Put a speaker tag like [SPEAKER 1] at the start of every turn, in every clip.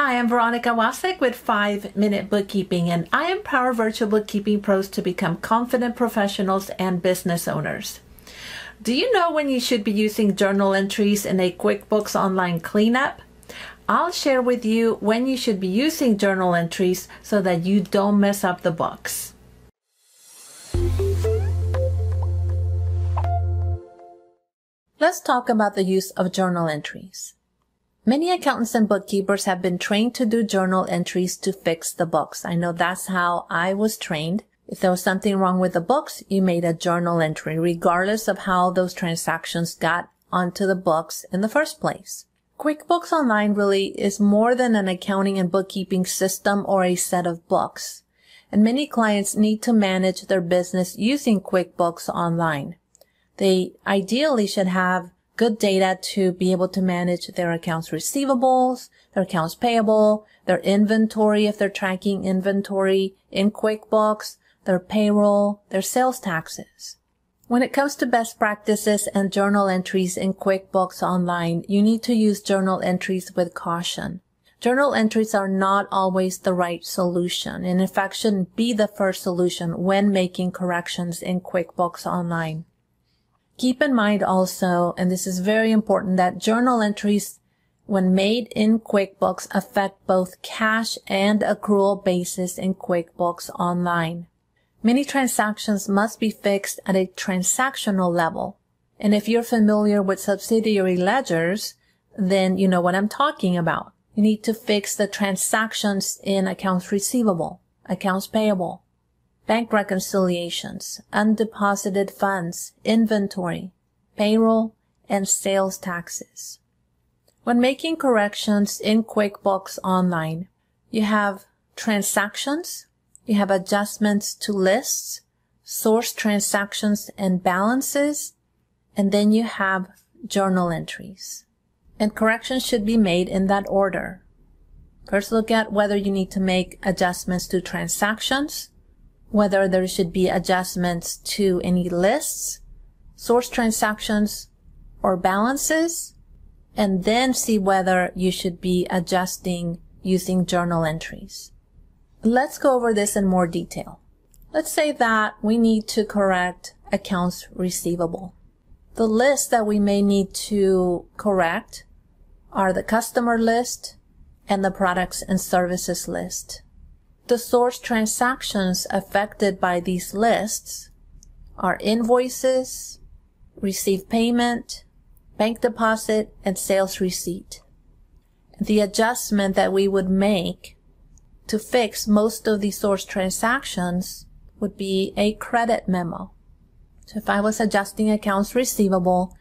[SPEAKER 1] Hi, I'm Veronica Wasek with 5 Minute Bookkeeping, and I empower virtual bookkeeping pros to become confident professionals and business owners. Do you know when you should be using journal entries in a QuickBooks Online cleanup? I'll share with you when you should be using journal entries so that you don't mess up the books. Let's talk about the use of journal entries. Many accountants and bookkeepers have been trained to do journal entries to fix the books. I know that's how I was trained. If there was something wrong with the books, you made a journal entry, regardless of how those transactions got onto the books in the first place. QuickBooks Online really is more than an accounting and bookkeeping system or a set of books. And many clients need to manage their business using QuickBooks Online. They ideally should have good data to be able to manage their accounts receivables, their accounts payable, their inventory if they're tracking inventory in QuickBooks, their payroll, their sales taxes. When it comes to best practices and journal entries in QuickBooks Online, you need to use journal entries with caution. Journal entries are not always the right solution and in fact shouldn't be the first solution when making corrections in QuickBooks Online. Keep in mind also, and this is very important, that journal entries when made in QuickBooks affect both cash and accrual basis in QuickBooks Online. Many transactions must be fixed at a transactional level. And if you're familiar with subsidiary ledgers, then you know what I'm talking about. You need to fix the transactions in accounts receivable, accounts payable, bank reconciliations, undeposited funds, inventory, payroll, and sales taxes. When making corrections in QuickBooks Online, you have transactions, you have adjustments to lists, source transactions and balances, and then you have journal entries. And corrections should be made in that order. First look at whether you need to make adjustments to transactions, whether there should be adjustments to any lists, source transactions, or balances, and then see whether you should be adjusting using journal entries. Let's go over this in more detail. Let's say that we need to correct accounts receivable. The list that we may need to correct are the customer list and the products and services list. The source transactions affected by these lists are invoices, receive payment, bank deposit, and sales receipt. The adjustment that we would make to fix most of the source transactions would be a credit memo. So if I was adjusting accounts receivable,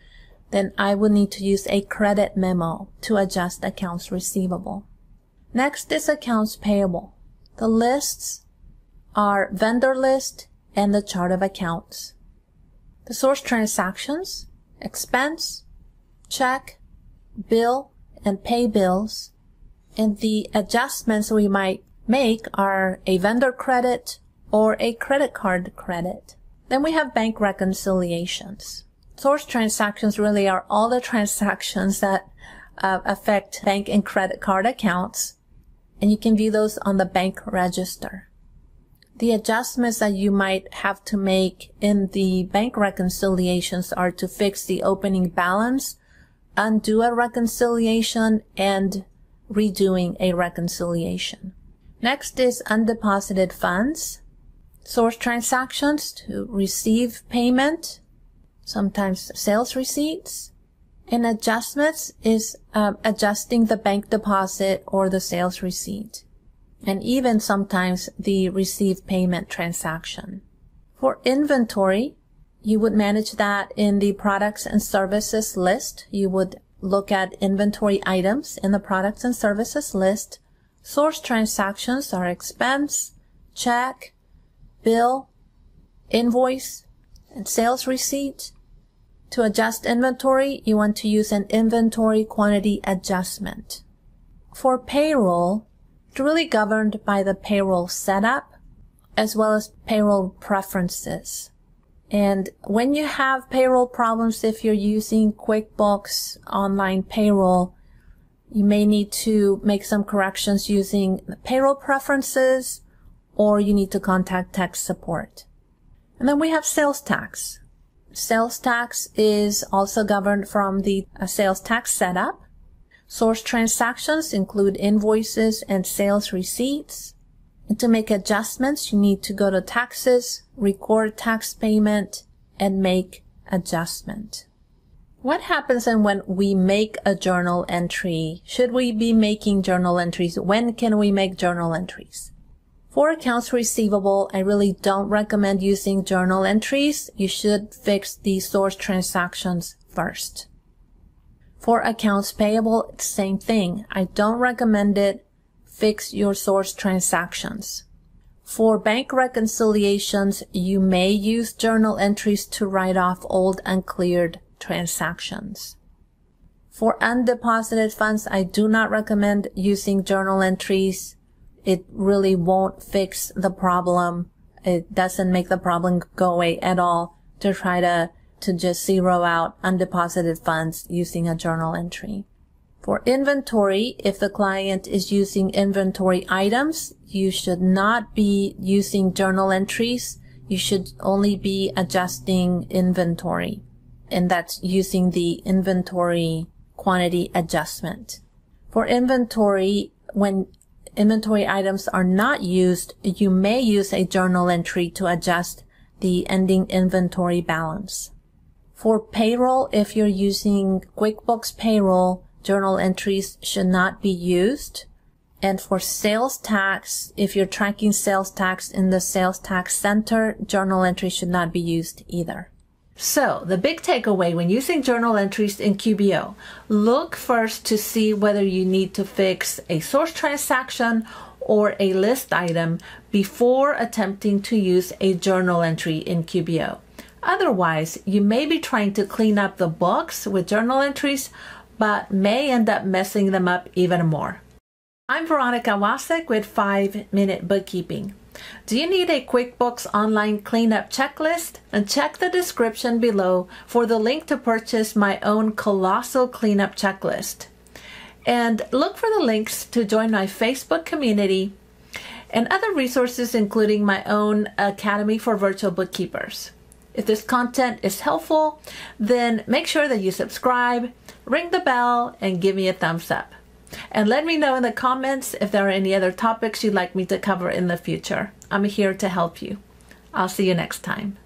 [SPEAKER 1] then I would need to use a credit memo to adjust accounts receivable. Next is accounts payable. The lists are vendor list and the chart of accounts. The source transactions, expense, check, bill, and pay bills. And the adjustments we might make are a vendor credit or a credit card credit. Then we have bank reconciliations. Source transactions really are all the transactions that uh, affect bank and credit card accounts and you can view those on the bank register. The adjustments that you might have to make in the bank reconciliations are to fix the opening balance, undo a reconciliation, and redoing a reconciliation. Next is undeposited funds, source transactions to receive payment, sometimes sales receipts, and adjustments is uh, adjusting the bank deposit or the sales receipt, and even sometimes the received payment transaction. For inventory, you would manage that in the products and services list. You would look at inventory items in the products and services list. Source transactions are expense, check, bill, invoice, and sales receipt. To adjust inventory, you want to use an inventory quantity adjustment. For payroll, it's really governed by the payroll setup as well as payroll preferences. And when you have payroll problems, if you're using QuickBooks Online Payroll, You may need to make some corrections using payroll preferences or you need to contact tax support. And then we have sales tax. Sales tax is also governed from the uh, sales tax setup. Source transactions include invoices and sales receipts. And to make adjustments, you need to go to taxes, record tax payment, and make adjustment. What happens when we make a journal entry? Should we be making journal entries? When can we make journal entries? For accounts receivable, I really don't recommend using journal entries. You should fix the source transactions first. For accounts payable, same thing. I don't recommend it. Fix your source transactions. For bank reconciliations, you may use journal entries to write off old uncleared transactions. For undeposited funds, I do not recommend using journal entries it really won't fix the problem. It doesn't make the problem go away at all to try to, to just zero out undeposited funds using a journal entry. For inventory, if the client is using inventory items, you should not be using journal entries. You should only be adjusting inventory. And that's using the inventory quantity adjustment. For inventory, when inventory items are not used, you may use a journal entry to adjust the ending inventory balance. For payroll, if you're using QuickBooks Payroll, journal entries should not be used. And for sales tax, if you're tracking sales tax in the sales tax center, journal entry should not be used either. So the big takeaway when using journal entries in QBO, look first to see whether you need to fix a source transaction or a list item before attempting to use a journal entry in QBO. Otherwise, you may be trying to clean up the books with journal entries, but may end up messing them up even more. I'm Veronica Wasek with 5 Minute Bookkeeping. Do you need a QuickBooks Online Cleanup Checklist? And check the description below for the link to purchase my own colossal cleanup checklist. And look for the links to join my Facebook community and other resources, including my own Academy for Virtual Bookkeepers. If this content is helpful, then make sure that you subscribe, ring the bell, and give me a thumbs up. And let me know in the comments if there are any other topics you'd like me to cover in the future. I'm here to help you. I'll see you next time.